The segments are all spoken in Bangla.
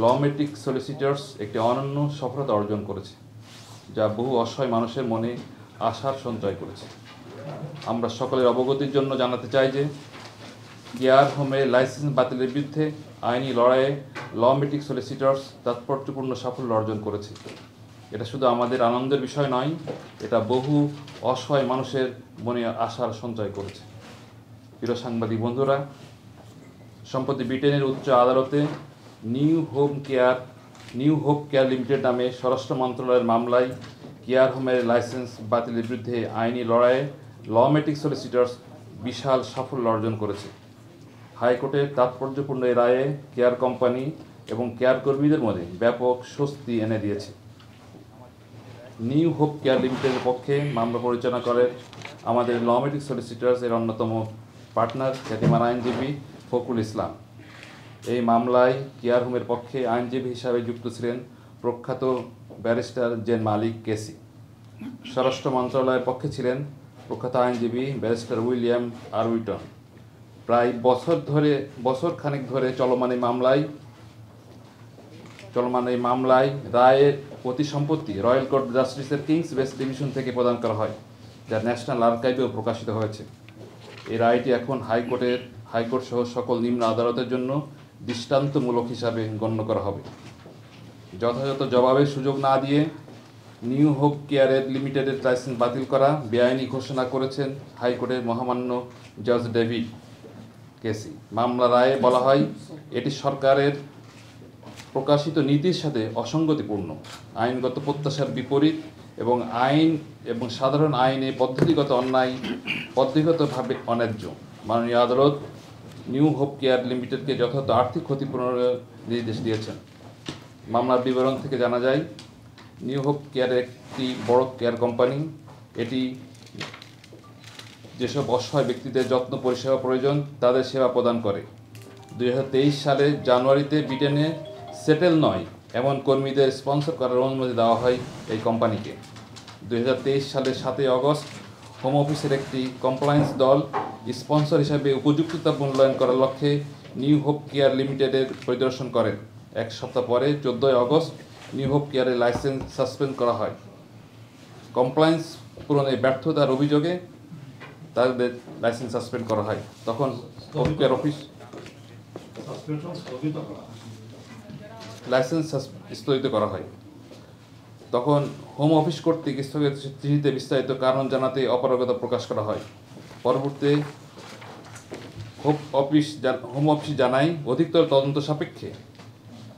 লমেট্রিক সলিসিটার্স একটি অনন্য সফলতা অর্জন করেছে, যা বহু অসহায় মানুষের মনে আশার সঞ্চয় করেছে। আমরা সকলের অবগতির জন্য জানাতে চাই যে কেয়ার হোমে লাইসেন্স বাতিলের বিরুদ্ধে আইনি লড়াইয়ে লমেট্রিক সলিসিটার্স তাৎপর্যপূর্ণ সাফল্য অর্জন করেছে। এটা শুধু আমাদের আনন্দের বিষয় নয়, এটা বহু অসহায় মানুষের মনে আশার সঞ্চয় করেছে। প্রিয় সাংবাদিক বন্ধুরা, সম্প্রতি ব্রিটেনের উচ্চ আদালতে new home care, new hope care limited নামে স্বরাষ্ট্র মন্ত্রণালয়ের মামলায় কেয়ার হোমের লাইসেন্স বাতিলের বিরুদ্ধে আইনি লড়াইয়ে লমেটিক সলিসিটার্স বিশাল সাফল্য অর্জন করেছে। হাইকোর্টের তাৎপর্যপূর্ণ এই রায়ে কেয়ার কোম্পানি এবং কেয়ার কর্মীদের মধ্যে ব্যাপক স্বস্তি এনে দিয়েছে। নিউ হোপ কেয়ার লিমিটেডের পক্ষে মামলা পরিচালনা করে আমাদের লমেটিক সলিসিটার্স এর অন্যতম পার্টনার খ্যাতিমান আইনজীবী ফখরুল ইসলাম। এই মামলায় কেয়ার হোমের পক্ষে আইনজীবী হিসাবে যুক্ত ছিলেন প্রখ্যাত ব্যারিস্টার জেন মালিক কেসি। স্বরাষ্ট্র মন্ত্রণালয়ের পক্ষে ছিলেন প্রখ্যাত আইনজীবী ব্যারিস্টার উইলিয়াম আরউইটন। প্রায় বছর ধরে, বছর খানেক ধরে চলমান এই মামলায়, চলমান এই মামলায় রায়ের প্রতি সম্পত্তি রয়্যাল কোর্ট জাস্টিসের কিংস বেস্ট ডিভিশন থেকে প্রদান করা হয়, যা ন্যাশনাল আর্কাইভেও প্রকাশিত হয়েছে। এই রায়টি এখন হাইকোর্টের হাইকোর্ট সহ সকল নিম্ন আদালতের জন্য দৃষ্টান্তমূলক হিসাবে গণ্য করা হবে। যথাযথ জবাবের সুযোগ না দিয়ে নিউ হোপ কেয়ারের লিমিটেডের লাইসেন্স বাতিল করা বেআইনি ঘোষণা করেছেন হাইকোর্টের মহামান্য জজ ডেভিড কেসি। মামলা রায়ে বলা হয়, এটি সরকারের প্রকাশিত নীতির সাথে অসঙ্গতিপূর্ণ। আইনগত প্রত্যাশার বিপরীত এবং আইন এবং সাধারণ আইনে পদ্ধতিগত অন্যায় পদ্ধতিগতভাবে অন্যায্য। মাননীয় আদালত নিউ হোপ কেয়ার লিমিটেডকে যথাযথ আর্থিক ক্ষতিপূরণের নির্দেশ দিয়েছেন। মামলার বিবরণ থেকে জানা যায়, নিউ হোপ কেয়ার একটি বড় কেয়ার কোম্পানি, এটি যেসব অসহায় ব্যক্তিদের যত্ন পরিষেবা প্রয়োজন তাদের সেবা প্রদান করে। দুই সালে জানুয়ারিতে ব্রিটেনে সেটেল নয়, এমন কর্মীদের স্পন্সর করার অনুমতি দেওয়া হয় এই কোম্পানিকে। দুই হাজার তেইশ সালের সাতই অগস্ট হোম অফিসের একটি কমপ্লায়েন্স দল স্পন্সর হিসাবে উপযুক্ততা মূল্যায়ন করার লক্ষ্যে নিউ হোপ কেয়ার লিমিটেডের পরিদর্শন করেন। এক সপ্তাহ পরে চোদ্দোই আগস্ট নিউ হোপ কেয়ারের লাইসেন্স সাসপেন্ড করা হয়। কমপ্লায়েন্স পূরণে ব্যর্থতার অভিযোগে তাদের লাইসেন্স সাসপেন্ড করা হয়। তখন হোম কেয়ার অফিস লাইসেন্স স্থগিত করা হয়। তখন হোম অফিস কর্তৃক স্থগিত চিঠিতে বিস্তারিত কারণ জানাতে অপারগতা প্রকাশ করা হয়। পরবর্তীতে হোপ অফিস হোম অফিস জানায় অধিকতর তদন্ত সাপেক্ষে।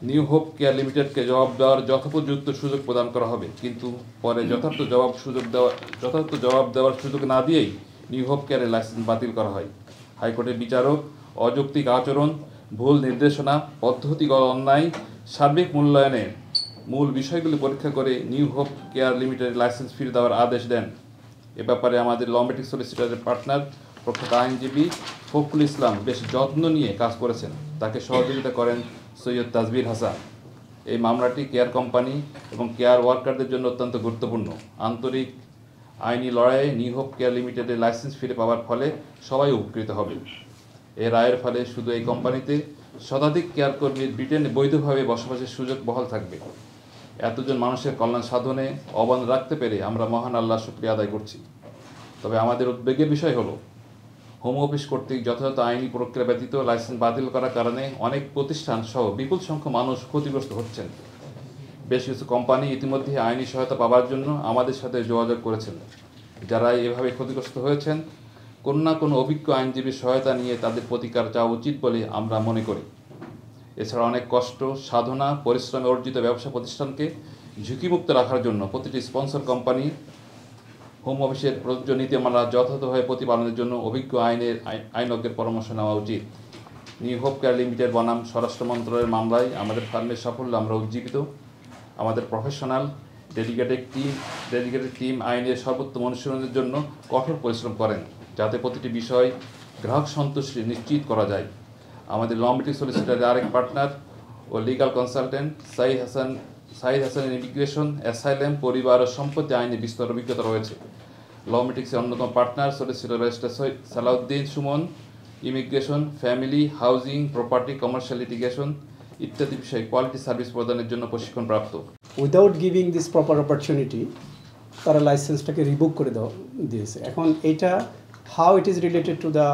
নিউ হোপ কেয়ার লিমিটেডকে জবাব দেওয়ার যথোপযুক্ত সুযোগ প্রদান করা হবে। কিন্তু পরে যথার্থ জবাব সুযোগ দেওয়া, যথার্থ জবাব দেওয়ার সুযোগ না দিয়েই নিউ হোপ কেয়ারের লাইসেন্স বাতিল করা হয়। হাইকোর্টের বিচারক, অযৌক্তিক আচরণ, ভুল নির্দেশনা, পদ্ধতিগত অন্যায়, সার্বিক মূল্যায়নে মূল বিষয়গুলি পরীক্ষা করে নিউ হোপ কেয়ার লিমিটেডের লাইসেন্স ফিরে দেওয়ার আদেশ দেন। এ ব্যাপারে আমাদের লম্বেটিক সলিসিটারের পার্টনার প্রখ্যাত আইনজীবী ফখরুল ইসলাম বেশ যত্ন নিয়ে কাজ করেছেন। তাকে সহযোগিতা করেন সৈয়দ তাজবির হাসান। এই মামলাটি কেয়ার কোম্পানি এবং কেয়ার ওয়ার্কারদের জন্য অত্যন্ত গুরুত্বপূর্ণ। আন্তরিক আইনি লড়াইয়ে নিউ হোপ কেয়ার লিমিটেডের লাইসেন্স ফিরে পাওয়ার ফলে সবাই উপকৃত হবে। এই রায়ের ফলে শুধু এই কোম্পানিতে শতাধিক কেয়ার কর্মীর ব্রিটেনে বৈধভাবে বসবাসের সুযোগ বহাল থাকবে। এতজন মানুষের কল্যাণ সাধনে অবদান রাখতে পেরে আমরা মহান আল্লাহ শুক্রিয়া আদায় করছি। তবে আমাদের উদ্বেগের বিষয় হলো, হোম অফিস কর্তৃক যথাযথ আইনি প্রক্রিয়া ব্যতীত লাইসেন্স বাতিল করার কারণে অনেক প্রতিষ্ঠান সহ বিপুল সংখ্যক মানুষ ক্ষতিগ্রস্ত হচ্ছেন। বেশ কিছু কোম্পানি ইতিমধ্যে আইনি সহায়তা পাওয়ার জন্য আমাদের সাথে যোগাযোগ করেছেন। যারা এভাবে ক্ষতিগ্রস্ত হয়েছেন, কোনো না কোনো অভিজ্ঞ আইনজীবীর সহায়তা নিয়ে তাদের প্রতিকার চাওয়া উচিত বলে আমরা মনে করি। এছাড়া অনেক কষ্ট, সাধনা, পরিশ্রমে অর্জিত ব্যবসা প্রতিষ্ঠানকে ঝুঁকিমুক্ত রাখার জন্য প্রতিটি স্পন্সর কোম্পানি, হোম অফিসের প্রযোজ্য নীতিমালা যথাযথভাবে প্রতিপালনের জন্য অভিজ্ঞ আইনের আই- আইনজ্ঞের পরামর্শ নেওয়া উচিত। নিউ হোপ কেয়ার লিমিটেড বনাম স্বরাষ্ট্র মন্ত্রণালয়ের মামলায় আমাদের ফার্মের সাফল্য আমরা উজ্জীবিত। আমাদের professional dedicated team dedicated team আইনের সর্বোত্তম অনুশীলনের জন্য কঠোর পরিশ্রম করেন, যাতে প্রতিটি বিষয় গ্রাহক সন্তুষ্টি নিশ্চিত করা যায়। আমাদের লম্বিটি সলিসিটারের আরেক পার্টনার ও লিগাল কনসালটেন্ট সাইদ হাসান সাইদ হাসানের ইমিগ্রেশন অ্যাসাইলেম পরিবার ও সম্পত্তি আইনে বিস্তর অভিজ্ঞতা রয়েছে। লমিটিক্সের অন্যতম partner solicitor register Syed Salauddin Suman immigration family housing property commercial litigation ইত্যাদি বিষয়ে কোয়ালিটি সার্ভিস প্রদানের জন্য প্রশিক্ষণপ্রাপ্ত without giving this proper opportunity তারা লাইসেন্সটাকে রিবুক করে দেওয়া দিয়েছে। এখন এটা how it is related to the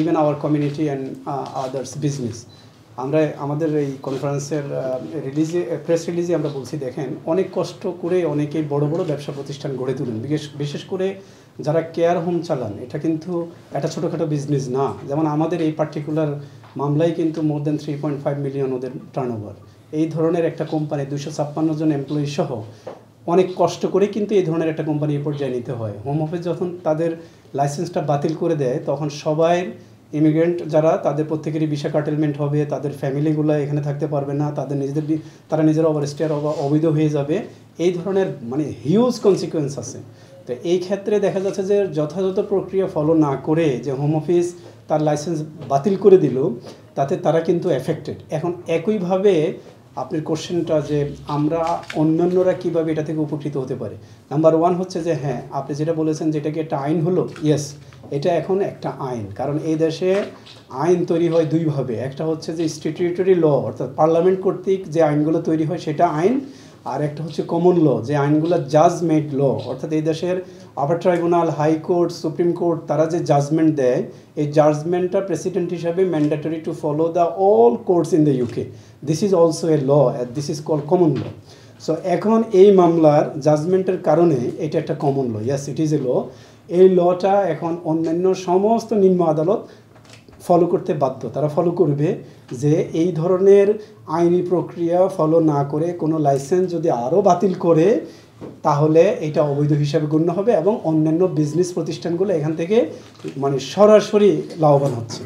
even our community and others business আমরা আমাদের এই কনফারেন্সের রিলিজে প্রেস রিলিজে আমরা বলছি, দেখেন, অনেক কষ্ট করে অনেকেই বড় বড় ব্যবসা প্রতিষ্ঠান গড়ে তুলেন। বিশেষ করে যারা কেয়ার হোম চালান, এটা কিন্তু একটা ছোটোখাটো বিজনেস না। যেমন আমাদের এই পার্টিকুলার মামলায় কিন্তু more than three point five million ওদের টার্ন এই ধরনের একটা কোম্পানি দুশো ছাপ্পান্ন জন এমপ্লয়ি সহ অনেক কষ্ট করে কিন্তু এই ধরনের একটা কোম্পানি এই পর্যায়ে নিতে হয়। হোম অফিস যখন তাদের লাইসেন্সটা বাতিল করে দেয়, তখন সবাই ইমিগ্রেন্ট যারা, তাদের প্রত্যেকেরই ভিসা কাটেলমেন্ট হবে, তাদের ফ্যামিলিগুলো এখানে থাকতে পারবে না, তাদের নিজেদের তারা নিজের ওভার স্টেয়ার অবৈধ হয়ে যাবে। এই ধরনের মানে হিউজ কনসিকুয়েন্স আছে। তো এই ক্ষেত্রে দেখা যাচ্ছে যে যথাযথ প্রক্রিয়া ফলো না করে যে হোম অফিস তার লাইসেন্স বাতিল করে দিল, তাতে তারা কিন্তু এফেক্টেড এখন একইভাবে আপনার কোশ্চেনটা যে আমরা অন্যান্যরা কীভাবে এটা থেকে উপকৃত হতে পারে? নাম্বার ওয়ান হচ্ছে যে হ্যাঁ আপনি যেটা বলেছেন যেটাকে একটা আইন হলো ইয়েস এটা এখন একটা আইন। কারণ এই দেশে আইন তৈরি হয় দুইভাবে। একটা হচ্ছে যে স্ট্যাটিউটরি ল অর্থাৎ পার্লামেন্ট কর্তৃক যে আইনগুলো তৈরি হয়, সেটা আইন আর একটা হচ্ছে কমন ল যে আইনগুলো জাজ মেড ল অর্থাৎ এই দেশের upper tribunal high court supreme court তারা যে জাজমেন্ট দেয়, এই জাজমেন্টটা প্রেসিডেন্ট হিসাবে mandatory to follow the all courts in the UK this is also a law this is call common law so এখন এই মামলার জাজমেন্টের কারণে এটা একটা common law yes it is a ল এই লটা এখন অন্যান্য সমস্ত নিম্ন আদালত ফলো করতে বাধ্য। তারা ফলো করবে যে এই ধরনের আইনি প্রক্রিয়া ফলো না করে কোনো লাইসেন্স যদি আরও বাতিল করে, তাহলে এটা অবৈধ হিসাবে গণ্য হবে এবং অন্যান্য বিজনেস প্রতিষ্ঠানগুলো এখান থেকে মানে সরাসরি লাভবান হচ্ছে।